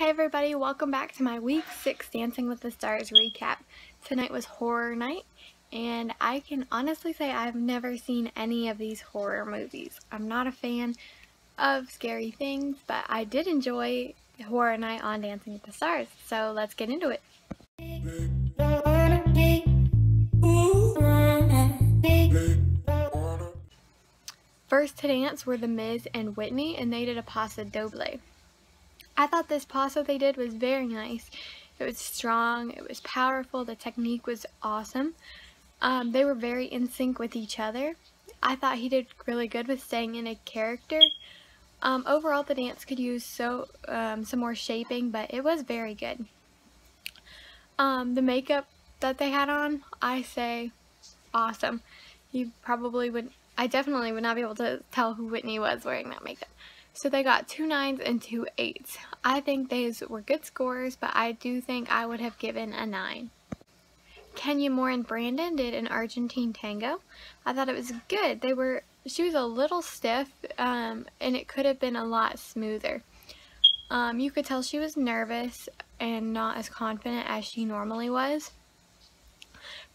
Hey everybody, welcome back to my week 6 Dancing with the Stars recap. Tonight was horror night and I can honestly say I've never seen any of these horror movies. I'm not a fan of scary things, but I did enjoy horror night on Dancing with the Stars, so let's get into it. First to dance were The Miz and Witney and they did a Paso Doble. I thought this paso they did was very nice. It was strong, it was powerful, the technique was awesome. Um, they were very in sync with each other. I thought he did really good with staying in a character. Um, overall, the dance could use so um, some more shaping, but it was very good. Um, the makeup that they had on, I say awesome. You probably would, I definitely would not be able to tell who Witney was wearing that makeup. So they got two nines and two eights. I think those were good scores, but I do think I would have given a nine. Kenya Moore and Brandon did an Argentine tango. I thought it was good. They were, she was a little stiff, um, and it could have been a lot smoother. Um, you could tell she was nervous and not as confident as she normally was.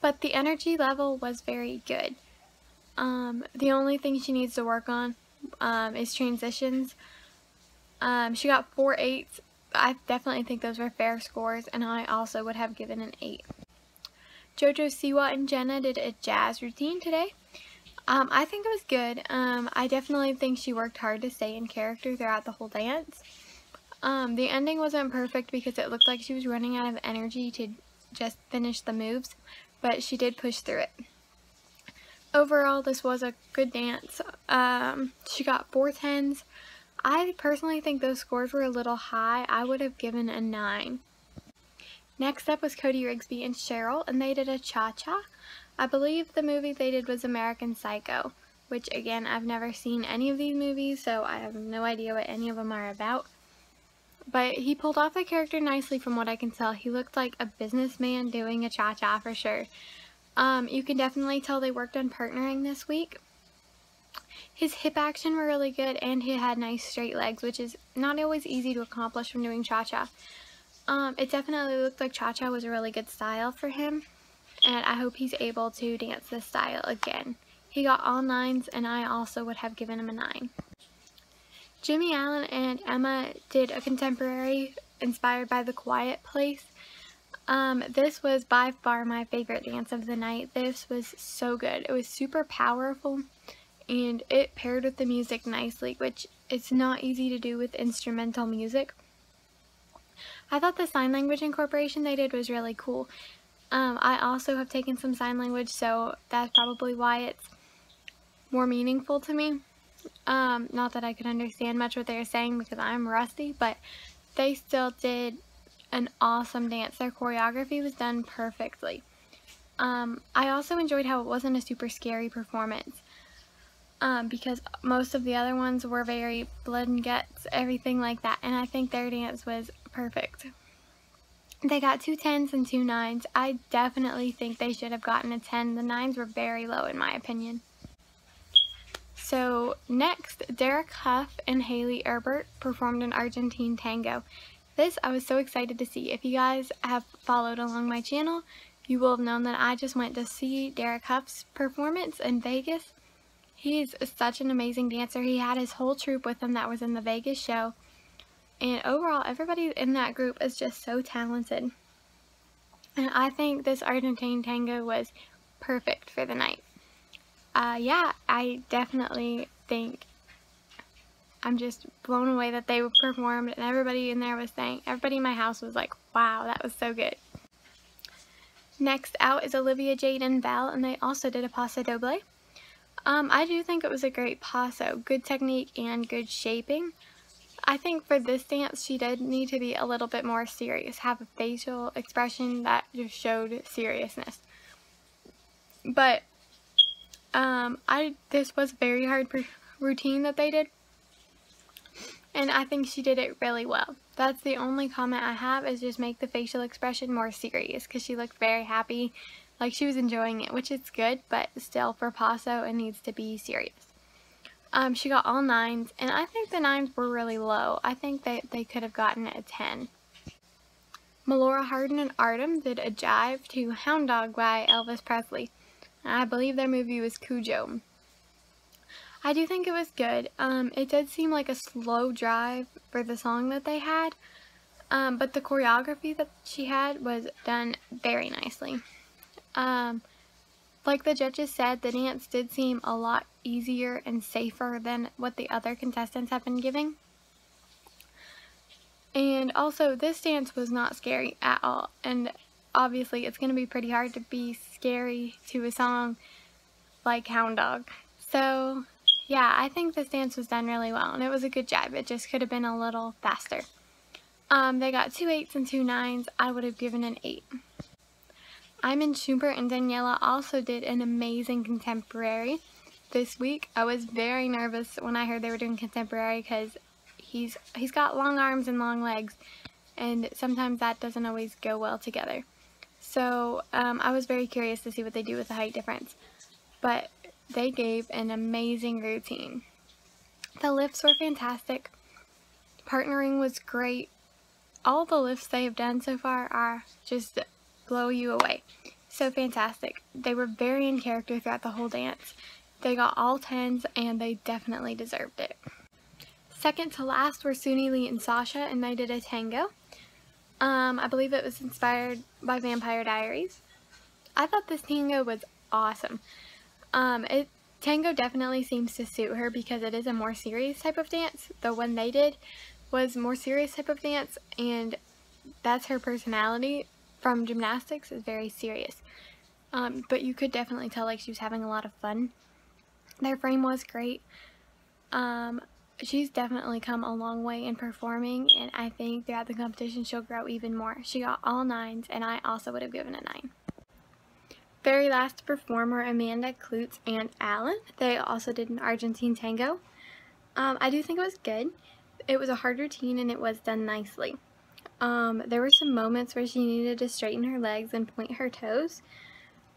But the energy level was very good. Um, the only thing she needs to work on um, is transitions. Um, she got four eights. I definitely think those were fair scores, and I also would have given an eight. Jojo Siwa and Jenna did a jazz routine today. Um, I think it was good. Um, I definitely think she worked hard to stay in character throughout the whole dance. Um, the ending wasn't perfect because it looked like she was running out of energy to just finish the moves, but she did push through it overall this was a good dance. Um, she got four tens. I personally think those scores were a little high. I would have given a 9. Next up was Cody Rigsby and Cheryl, and they did a cha-cha. I believe the movie they did was American Psycho, which again, I've never seen any of these movies, so I have no idea what any of them are about. But he pulled off the character nicely from what I can tell. He looked like a businessman doing a cha-cha for sure. Um, you can definitely tell they worked on partnering this week. His hip action were really good and he had nice straight legs, which is not always easy to accomplish from doing cha-cha. Um, it definitely looked like cha-cha was a really good style for him and I hope he's able to dance this style again. He got all nines and I also would have given him a nine. Jimmie Allen and Emma did a contemporary inspired by The Quiet Place. Um, this was by far my favorite dance of the night. This was so good. It was super powerful and it paired with the music nicely, which it's not easy to do with instrumental music. I thought the sign language incorporation they did was really cool. Um, I also have taken some sign language, so that's probably why it's more meaningful to me. Um, not that I could understand much what they were saying because I'm rusty, but they still did an awesome dance. Their choreography was done perfectly. Um, I also enjoyed how it wasn't a super scary performance um, because most of the other ones were very blood and guts, everything like that, and I think their dance was perfect. They got two tens and two nines. I definitely think they should have gotten a 10. The nines were very low in my opinion. So next, Derek Hough and Hayley Erbert performed an Argentine tango. This I was so excited to see. If you guys have followed along my channel, you will have known that I just went to see Derek Hough's performance in Vegas. He's such an amazing dancer. He had his whole troupe with him that was in the Vegas show. And overall, everybody in that group is just so talented. And I think this Argentine tango was perfect for the night. Uh, yeah, I definitely think I'm just blown away that they performed and everybody in there was saying, everybody in my house was like, wow, that was so good. Next out is Olivia Jade and Val and they also did a Paso Doble. Um, I do think it was a great paso, good technique and good shaping. I think for this dance she did need to be a little bit more serious, have a facial expression that just showed seriousness. But um, I this was a very hard routine that they did and I think she did it really well. That's the only comment I have is just make the facial expression more serious because she looked very happy, like she was enjoying it, which is good, but still for Paso it needs to be serious. Um, she got all nines, and I think the nines were really low. I think they, they could have gotten a 10. Melora Hardin and Artem did a jive to Hound Dog by Elvis Presley. I believe their movie was Cujo. I do think it was good. Um, it did seem like a slow jive for the song that they had, um, but the choreography that she had was done very nicely. Um, like the judges said, the dance did seem a lot easier and safer than what the other contestants have been giving. And also, this dance was not scary at all. And obviously, it's going to be pretty hard to be scary to a song like Hound Dog. So, yeah, I think this dance was done really well. And it was a good job. It just could have been a little faster. Um, they got two eights and two nines. I would have given an eight. Iman Shumpert and Daniella also did an amazing contemporary this week. I was very nervous when I heard they were doing contemporary because he's he's got long arms and long legs and sometimes that doesn't always go well together. So um, I was very curious to see what they do with the height difference. But they gave an amazing routine. The lifts were fantastic. Partnering was great. All the lifts they have done so far are just blow you away. So fantastic. They were very in character throughout the whole dance. They got all 10s and they definitely deserved it. Second to last were Suni Lee and Sasha and they did a tango. Um, I believe it was inspired by Vampire Diaries. I thought this tango was awesome. Um, it Tango definitely seems to suit her because it is a more serious type of dance. The one they did was more serious type of dance and that's her personality from gymnastics is very serious. Um, but you could definitely tell like she was having a lot of fun. Their frame was great. Um, she's definitely come a long way in performing and I think throughout the competition she'll grow even more. She got all nines and I also would have given a nine. Very last performer Amanda Kloots and Alan. They also did an Argentine tango. Um, I do think it was good. It was a hard routine and it was done nicely. Um, there were some moments where she needed to straighten her legs and point her toes,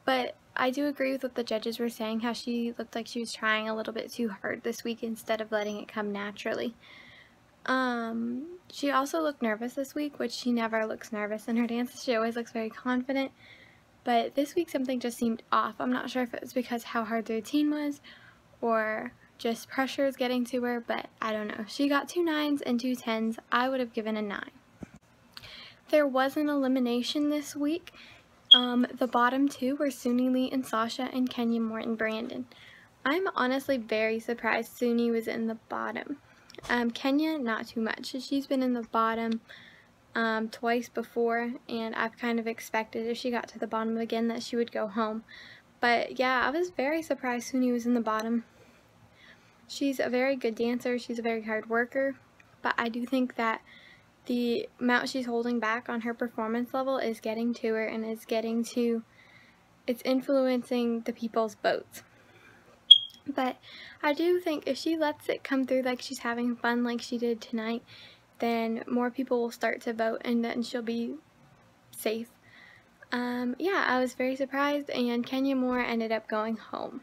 but I do agree with what the judges were saying, how she looked like she was trying a little bit too hard this week instead of letting it come naturally. Um, she also looked nervous this week, which she never looks nervous in her dances. She always looks very confident, but this week something just seemed off. I'm not sure if it was because how hard the routine was or just pressure is getting to her, but I don't know. She got two nines and two tens. I would have given a nine. There was an elimination this week. Um, the bottom two were Suni Lee and Sasha and Kenya Morton Brandon. I'm honestly very surprised Suni was in the bottom. Um, Kenya, not too much. She's been in the bottom um, twice before, and I've kind of expected if she got to the bottom again that she would go home. But yeah, I was very surprised Suni was in the bottom. She's a very good dancer. She's a very hard worker. But I do think that the amount she's holding back on her performance level is getting to her and is getting to, it's influencing the people's votes. But I do think if she lets it come through like she's having fun like she did tonight, then more people will start to vote and then she'll be safe. Um, yeah, I was very surprised and Kenya Moore ended up going home.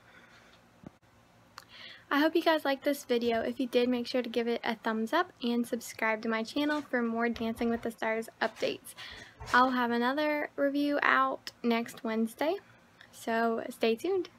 I hope you guys liked this video. If you did, make sure to give it a thumbs up and subscribe to my channel for more Dancing with the Stars updates. I'll have another review out next Wednesday, so stay tuned.